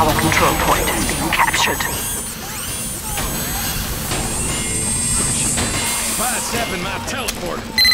Our control point is being captured. Five seven, my teleporter.